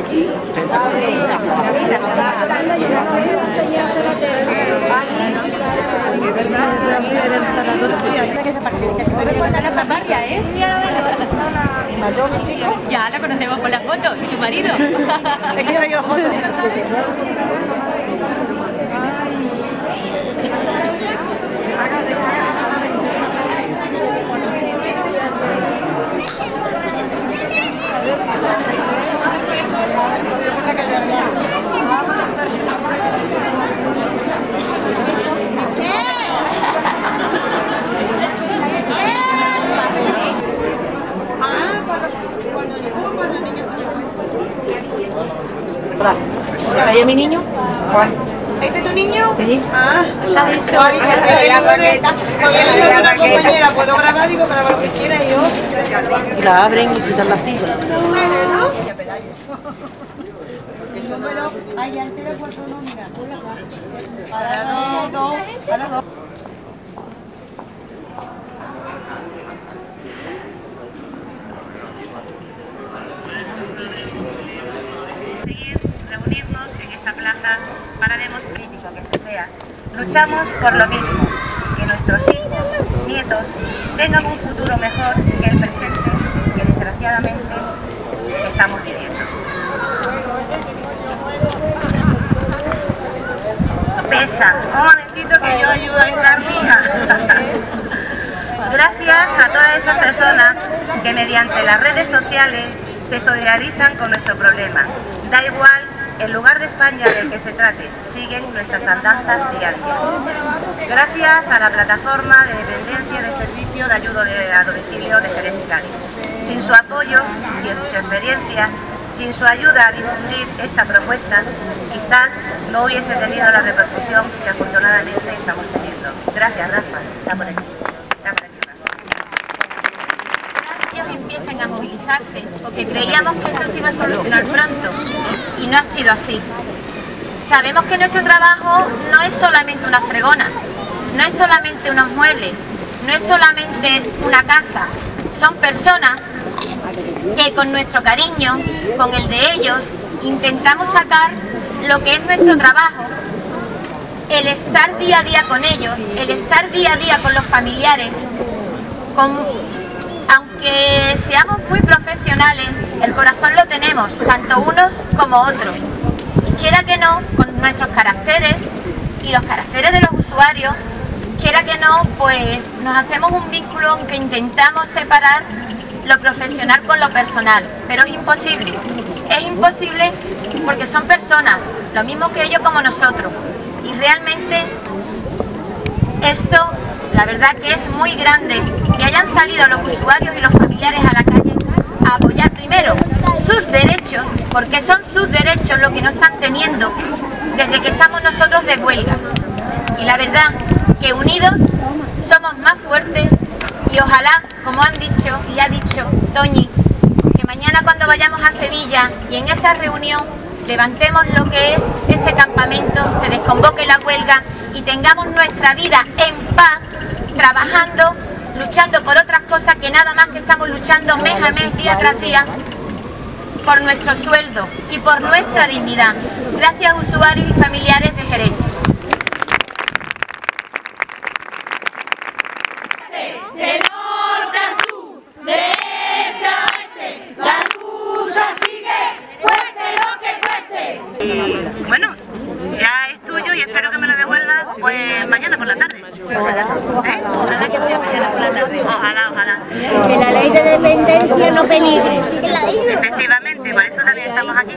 aquí. Ya la conocemos por las fotos. ¿Y tu marido? Es que yo la fotos. ¿Ahí es mi niño? Juan. ¿Ese es tu niño? Sí. Ah, está dicho. La raqueta. Porque le digo a una compañera, puedo grabar, digo, graba lo que quiera y yo. Y la abren y quitan las sillas. El número, ahí entera por tu nómina. Para dos, dos, para dos. Luchamos por lo mismo, que nuestros hijos, nietos, tengan un futuro mejor que el presente que desgraciadamente estamos viviendo. Pesa, un momentito que yo ayudo a entrar mija. Gracias a todas esas personas que mediante las redes sociales se solidarizan con nuestro problema. Da igual el lugar de España del que se trate, siguen nuestras andanzas día a día. Gracias a la plataforma de dependencia de servicio de ayuda de, a domicilio de Jerez y Cádiz. Sin su apoyo, sin su experiencia, sin su ayuda a difundir esta propuesta, quizás no hubiese tenido la repercusión que afortunadamente estamos teniendo. Gracias, Rafa. Está por aquí. A movilizarse, porque creíamos que esto se iba a solucionar pronto y no ha sido así. Sabemos que nuestro trabajo no es solamente una fregona, no es solamente unos muebles, no es solamente una casa, son personas que con nuestro cariño, con el de ellos, intentamos sacar lo que es nuestro trabajo, el estar día a día con ellos, el estar día a día con los familiares, con aunque seamos muy profesionales, el corazón lo tenemos, tanto unos como otros. Y quiera que no, con nuestros caracteres y los caracteres de los usuarios, quiera que no, pues nos hacemos un vínculo en que intentamos separar lo profesional con lo personal, pero es imposible. Es imposible porque son personas, lo mismo que ellos como nosotros. Y realmente esto, la verdad que es muy grande que hayan salido los usuarios y los familiares a la calle a apoyar primero sus derechos, porque son sus derechos lo que no están teniendo desde que estamos nosotros de huelga. Y la verdad que unidos somos más fuertes y ojalá, como han dicho y ha dicho Toñi, que mañana cuando vayamos a Sevilla y en esa reunión levantemos lo que es ese campamento, se desconvoque la huelga y tengamos nuestra vida en paz, trabajando, luchando por otras cosas que nada más que estamos luchando mes a mes, día tras día, por nuestro sueldo y por nuestra dignidad. Gracias usuarios y familiares de Jerez. Y bueno, ya es tuyo y espero que me lo devuelvas pues mañana por la tarde. Ojalá. ¿Eh? Ojalá que sea mañana por la tarde. Ojalá, ojalá. Que la ley de dependencia no peligre. Efectivamente, por eso también estamos aquí.